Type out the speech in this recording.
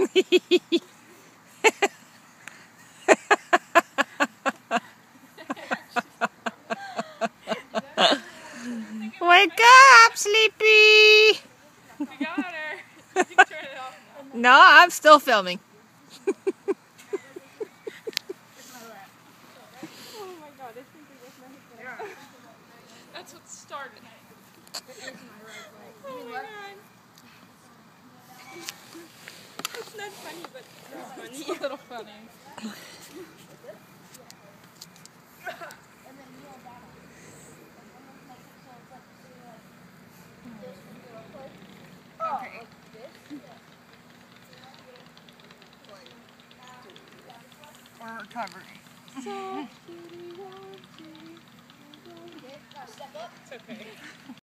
Wake up, Sleepy! no, I'm still filming. That's what started. not funny, but it's funny. It's a little funny. Or recovery. So, cutie, okay.